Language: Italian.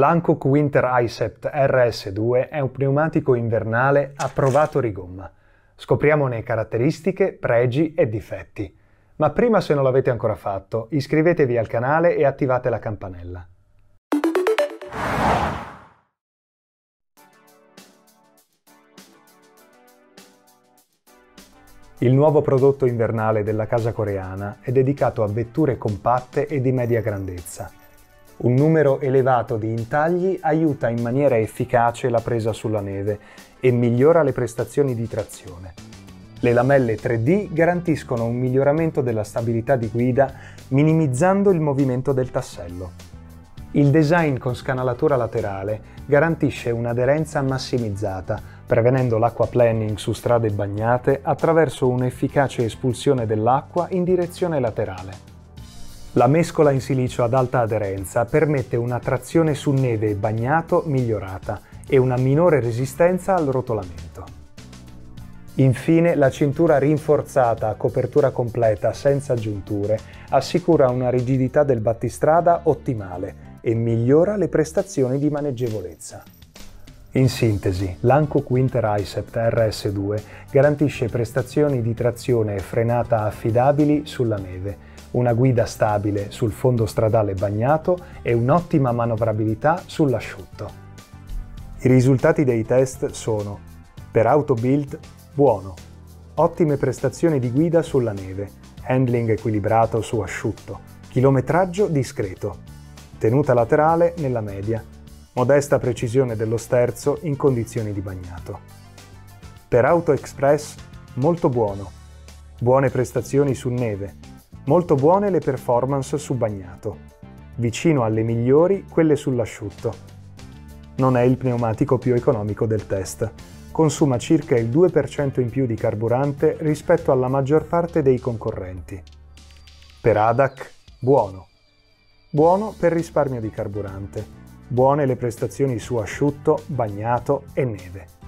L'Hankook Winter Icept RS2 è un pneumatico invernale approvato rigomma. Scopriamone caratteristiche, pregi e difetti. Ma prima se non l'avete ancora fatto, iscrivetevi al canale e attivate la campanella. Il nuovo prodotto invernale della casa coreana è dedicato a vetture compatte e di media grandezza. Un numero elevato di intagli aiuta in maniera efficace la presa sulla neve e migliora le prestazioni di trazione. Le lamelle 3D garantiscono un miglioramento della stabilità di guida minimizzando il movimento del tassello. Il design con scanalatura laterale garantisce un'aderenza massimizzata, prevenendo l'acquaplaning su strade bagnate attraverso un'efficace espulsione dell'acqua in direzione laterale. La mescola in silicio ad alta aderenza permette una trazione su neve e bagnato migliorata e una minore resistenza al rotolamento. Infine, la cintura rinforzata a copertura completa senza giunture assicura una rigidità del battistrada ottimale e migliora le prestazioni di maneggevolezza. In sintesi, l'Hankook Winter Icept RS2 garantisce prestazioni di trazione e frenata affidabili sulla neve, una guida stabile sul fondo stradale bagnato e un'ottima manovrabilità sull'asciutto. I risultati dei test sono per auto build buono, ottime prestazioni di guida sulla neve, handling equilibrato su asciutto, chilometraggio discreto, tenuta laterale nella media, modesta precisione dello sterzo in condizioni di bagnato. Per Auto Express molto buono, buone prestazioni su neve, molto buone le performance su bagnato, vicino alle migliori quelle sull'asciutto. Non è il pneumatico più economico del test, consuma circa il 2% in più di carburante rispetto alla maggior parte dei concorrenti. Per ADAC, buono. Buono per risparmio di carburante. Buone le prestazioni su asciutto, bagnato e neve.